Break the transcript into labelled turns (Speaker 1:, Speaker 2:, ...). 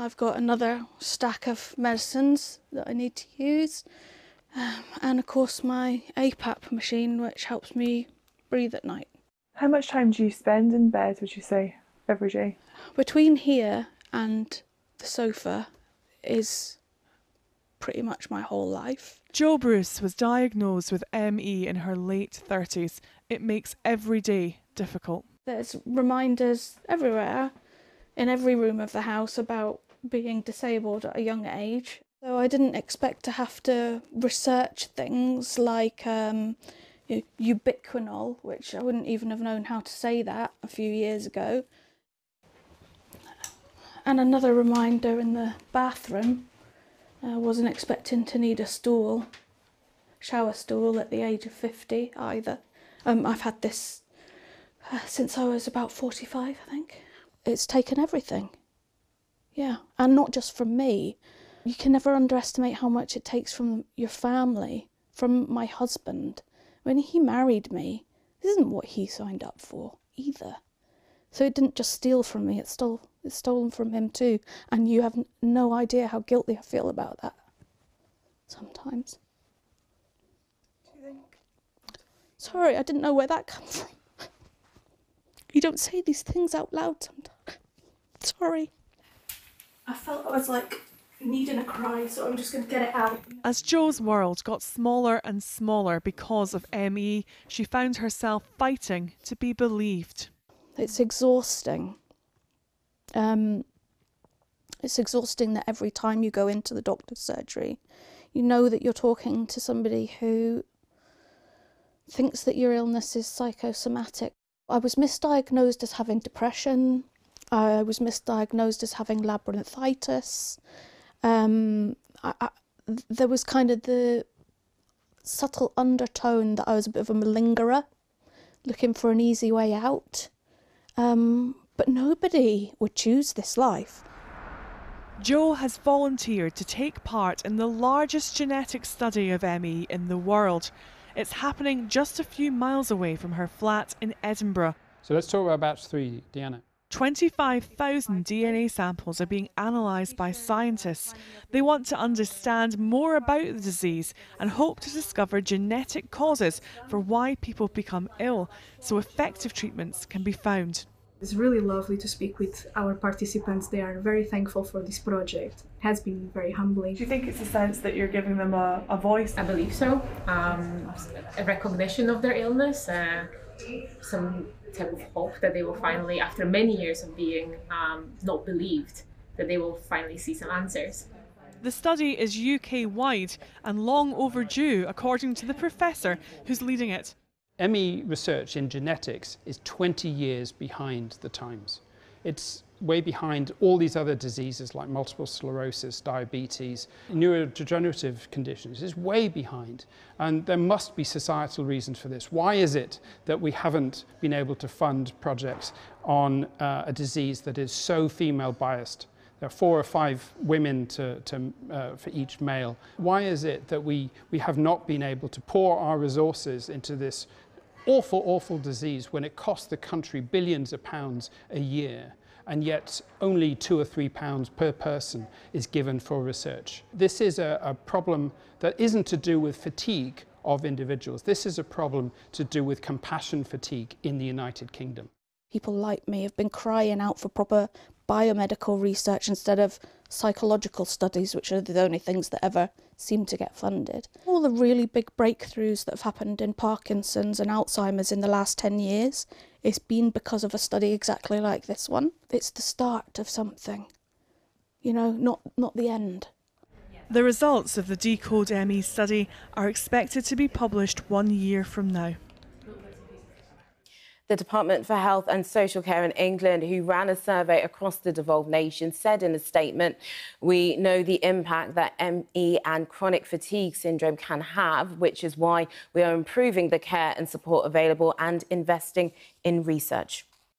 Speaker 1: I've got another stack of medicines that I need to use, um, and of course, my APAP machine, which helps me breathe at night.
Speaker 2: How much time do you spend in bed, would you say, every day?
Speaker 1: Between here and the sofa is pretty much my whole life.
Speaker 3: Jo Bruce was diagnosed with ME in her late 30s. It makes every day difficult.
Speaker 1: There's reminders everywhere, in every room of the house, about being disabled at a young age. So I didn't expect to have to research things like um, ubiquinol, which I wouldn't even have known how to say that a few years ago. And another reminder in the bathroom I wasn't expecting to need a stool, shower stool at the age of 50 either. Um, I've had this uh, since I was about 45, I think. It's taken everything. Yeah, and not just from me. You can never underestimate how much it takes from your family, from my husband. When he married me, this isn't what he signed up for either. So it didn't just steal from me, it stole it's stolen from him too. And you have no idea how guilty I feel about that. Sometimes.
Speaker 2: Do you think?
Speaker 1: Sorry, I didn't know where that came from. You don't say these things out loud sometimes. Sorry. I felt I was like needing a cry, so I'm just going to get it out.
Speaker 3: As Jo's world got smaller and smaller because of ME, she found herself fighting to be believed.
Speaker 1: It's exhausting. Um, it's exhausting that every time you go into the doctor's surgery, you know that you're talking to somebody who thinks that your illness is psychosomatic. I was misdiagnosed as having depression. I was misdiagnosed as having labyrinthitis. Um, I, I, there was kind of the subtle undertone that I was a bit of a malingerer, looking for an easy way out. Um, but nobody would choose this life.
Speaker 3: Jo has volunteered to take part in the largest genetic study of ME in the world. It's happening just a few miles away from her flat in Edinburgh.
Speaker 4: So let's talk about batch three, Deanna.
Speaker 3: 25,000 DNA samples are being analysed by scientists. They want to understand more about the disease and hope to discover genetic causes for why people become ill so effective treatments can be found.
Speaker 5: It's really lovely to speak with our participants. They are very thankful for this project. It has been very humbling.
Speaker 2: Do you think it's a sense that you're giving them a, a voice?
Speaker 6: I believe so. Um, a recognition of their illness, uh, some type of hope that they will finally, after many years of being um, not believed, that they will finally see some answers.
Speaker 3: The study is UK wide and long overdue, according to the professor who's leading it.
Speaker 4: ME research in genetics is 20 years behind the times. It's way behind all these other diseases like multiple sclerosis, diabetes, neurodegenerative conditions. It's way behind. And there must be societal reasons for this. Why is it that we haven't been able to fund projects on uh, a disease that is so female biased? There are four or five women to, to, uh, for each male. Why is it that we, we have not been able to pour our resources into this awful, awful disease when it costs the country billions of pounds a year and yet only two or three pounds per person is given for research. This is a, a, problem that isn't to do with fatigue of individuals. This is a problem to do with compassion fatigue in the United Kingdom.
Speaker 1: People like me have been crying out for proper biomedical research instead of psychological studies, which are the only things that ever seem to get funded. All the really big breakthroughs that have happened in Parkinson's and Alzheimer's in the last 10 years, it's been because of a study exactly like this one. It's the start of something, you know, not, not the end.
Speaker 3: The results of the Decode ME study are expected to be published one year from now.
Speaker 7: The Department for Health and Social Care in England, who ran a survey across the devolved nation, said in a statement, We know the impact that ME and chronic fatigue syndrome can have, which is why we are improving the care and support available and investing in research.